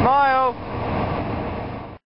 Smile.